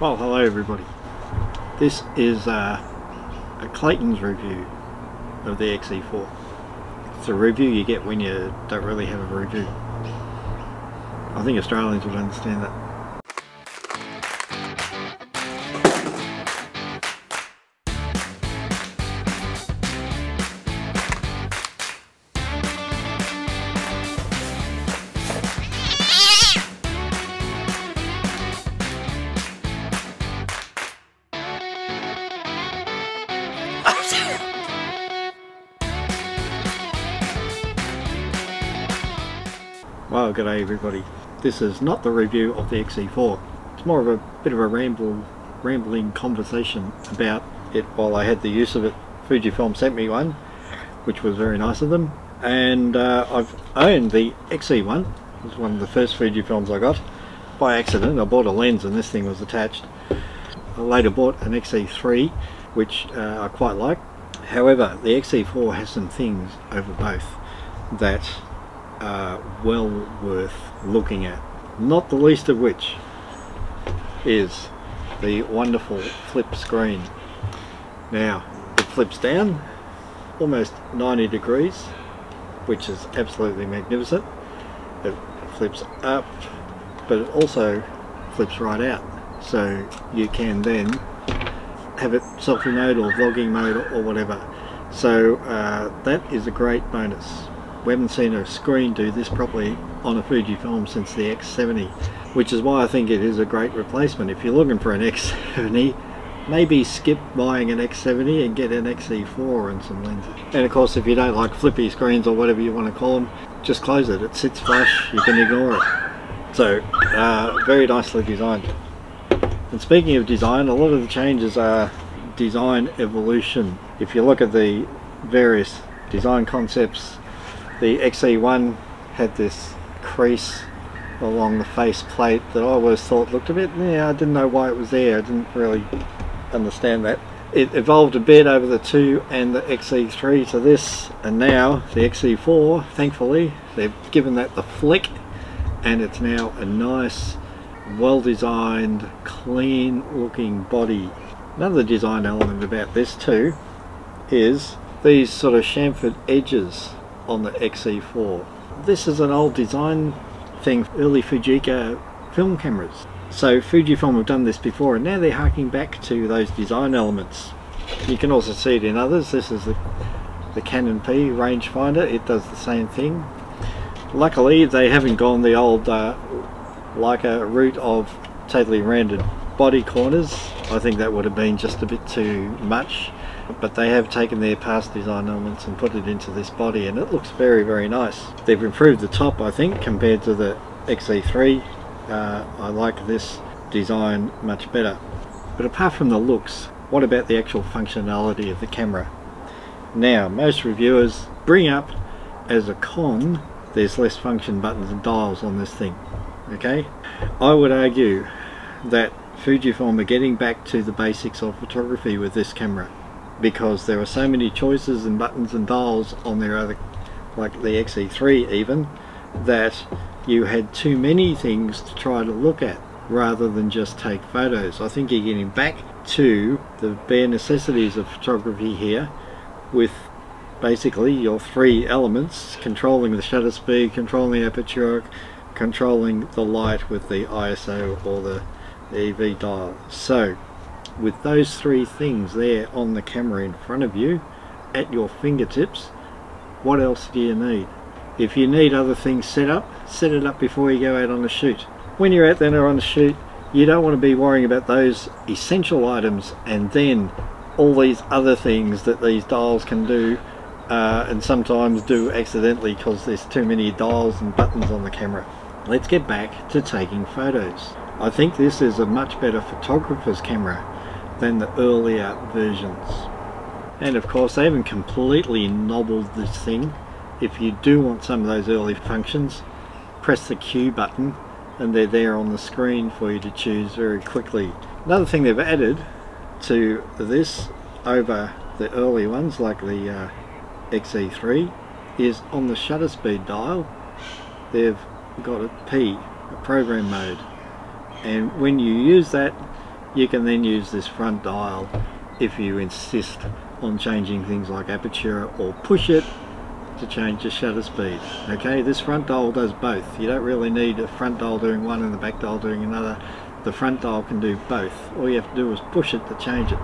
Well, hello everybody. This is uh, a Clayton's review of the XE4. It's a review you get when you don't really have a review. I think Australians would understand that. Well, g'day everybody. This is not the review of the XE4. It's more of a bit of a ramble, rambling conversation about it while I had the use of it. Fujifilm sent me one, which was very nice of them. And uh, I've owned the XE1. It was one of the first Fujifilms I got. By accident, I bought a lens and this thing was attached. I later bought an XE3, which uh, I quite like. However, the XE4 has some things over both that are well worth looking at. Not the least of which is the wonderful flip screen. Now, it flips down almost 90 degrees, which is absolutely magnificent. It flips up, but it also flips right out. So you can then have it selfie mode or vlogging mode or whatever. So uh, that is a great bonus. We haven't seen a screen do this properly on a Fujifilm since the X70 which is why I think it is a great replacement. If you're looking for an X70 maybe skip buying an X70 and get an XE4 and some lenses. And of course if you don't like flippy screens or whatever you want to call them just close it. It sits flush, you can ignore it. So uh, very nicely designed. And speaking of design, a lot of the changes are design evolution. If you look at the various design concepts the XE1 had this crease along the face plate that I always thought looked a bit, yeah, I didn't know why it was there, I didn't really understand that. It evolved a bit over the 2 and the XE3 to this, and now the XE4, thankfully, they've given that the flick, and it's now a nice, well designed, clean looking body. Another design element about this too is these sort of chamfered edges on the XE4. This is an old design thing, early Fujica film cameras. So Fujifilm have done this before and now they're harking back to those design elements. You can also see it in others. This is the, the Canon P rangefinder. It does the same thing. Luckily they haven't gone the old uh, Leica route of totally rounded body corners. I think that would have been just a bit too much but they have taken their past design elements and put it into this body and it looks very very nice. They've improved the top I think compared to the XE3. Uh, I like this design much better. But apart from the looks, what about the actual functionality of the camera? Now most reviewers bring up as a con there's less function buttons and dials on this thing. Okay, I would argue that Fujifilm are getting back to the basics of photography with this camera because there are so many choices and buttons and dials on their other like the XE3 even that you had too many things to try to look at rather than just take photos. I think you're getting back to the bare necessities of photography here with basically your three elements controlling the shutter speed, controlling the aperture, controlling the light with the ISO or the EV dial. So with those three things there on the camera in front of you at your fingertips what else do you need? If you need other things set up set it up before you go out on a shoot. When you're out there on a shoot you don't want to be worrying about those essential items and then all these other things that these dials can do uh, and sometimes do accidentally because there's too many dials and buttons on the camera. Let's get back to taking photos. I think this is a much better photographer's camera than the earlier versions. And of course they haven't completely nobbled this thing. If you do want some of those early functions, press the Q button and they're there on the screen for you to choose very quickly. Another thing they've added to this over the early ones like the uh, XE3 is on the shutter speed dial they've got a P, a program mode and when you use that you can then use this front dial if you insist on changing things like aperture or push it to change the shutter speed. Okay this front dial does both. You don't really need a front dial doing one and the back dial doing another. The front dial can do both. All you have to do is push it to change it.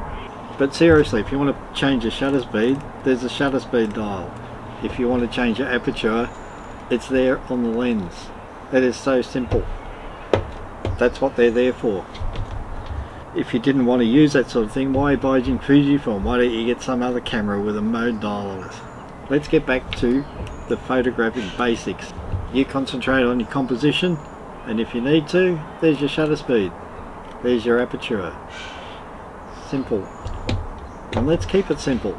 But seriously if you want to change the shutter speed there's a shutter speed dial. If you want to change your aperture it's there on the lens. It is so simple. That's what they're there for if you didn't want to use that sort of thing why buy Fujifilm why don't you get some other camera with a mode dial on it? Let's get back to the photographic basics. You concentrate on your composition and if you need to there's your shutter speed. There's your aperture. Simple. And let's keep it simple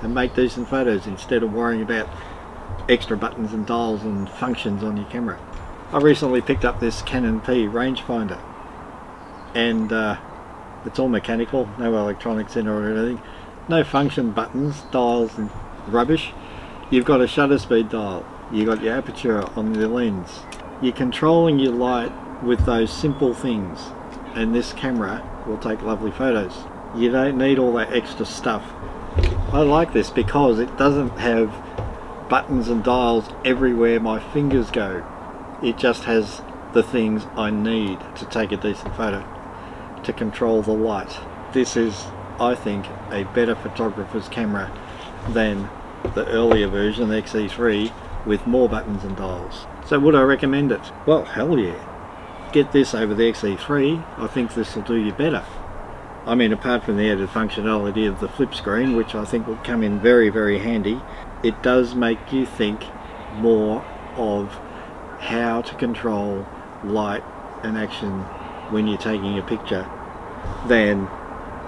and make decent photos instead of worrying about extra buttons and dials and functions on your camera. I recently picked up this Canon P rangefinder and uh, it's all mechanical no electronics in or anything. No function buttons dials and rubbish. You've got a shutter speed dial. You've got your aperture on the lens. You're controlling your light with those simple things. And this camera will take lovely photos. You don't need all that extra stuff. I like this because it doesn't have buttons and dials everywhere my fingers go. It just has the things I need to take a decent photo to control the light this is I think a better photographer's camera than the earlier version, the XE3, with more buttons and dials. So would I recommend it? Well, hell yeah. Get this over the XE3, I think this will do you better. I mean, apart from the added functionality of the flip screen, which I think will come in very, very handy, it does make you think more of how to control light and action when you're taking a picture than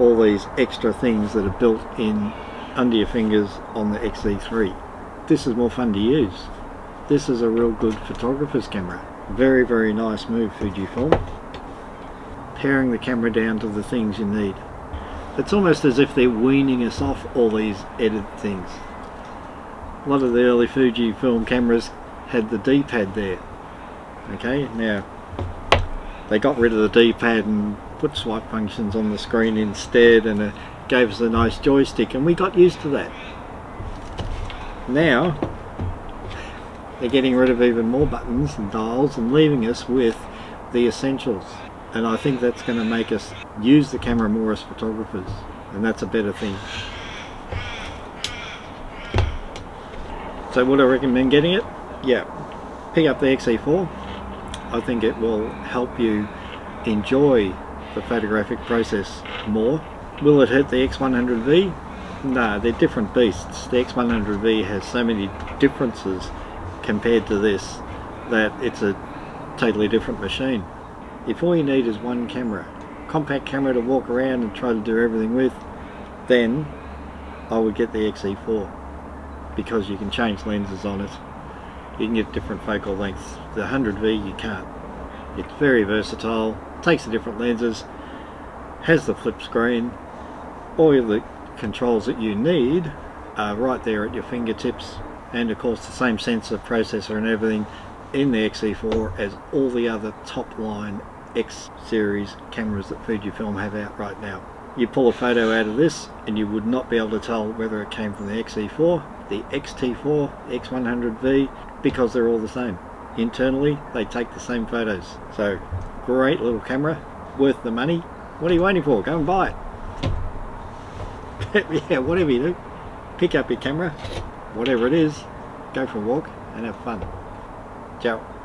all these extra things that are built in under your fingers on the XE3. This is more fun to use. This is a real good photographer's camera. Very, very nice move, Fujifilm. Paring the camera down to the things you need. It's almost as if they're weaning us off all these edited things. A lot of the early Fujifilm cameras had the D-pad there. Okay, now they got rid of the D-pad and put swipe functions on the screen instead and it gave us a nice joystick and we got used to that. Now they're getting rid of even more buttons and dials and leaving us with the essentials and I think that's going to make us use the camera more as photographers and that's a better thing. So would I recommend getting it? Yeah. Pick up the XE4. I think it will help you enjoy the photographic process more Will it hit the X100V? No, they're different beasts. The X100V has so many differences compared to this that it's a totally different machine. If all you need is one camera, compact camera to walk around and try to do everything with, then I would get the XE4 because you can change lenses on it. You can get different focal lengths. The 100V you can't. It's very versatile, takes the different lenses, has the flip screen, all the controls that you need are right there at your fingertips and of course the same sensor processor and everything in the XE4 as all the other top line X series cameras that Fujifilm have out right now. You pull a photo out of this and you would not be able to tell whether it came from the XE4, the XT4, X100V because they're all the same. Internally they take the same photos. So great little camera, worth the money. What are you waiting for? Go and buy it. yeah, whatever you do, pick up your camera, whatever it is, go for a walk and have fun. Ciao.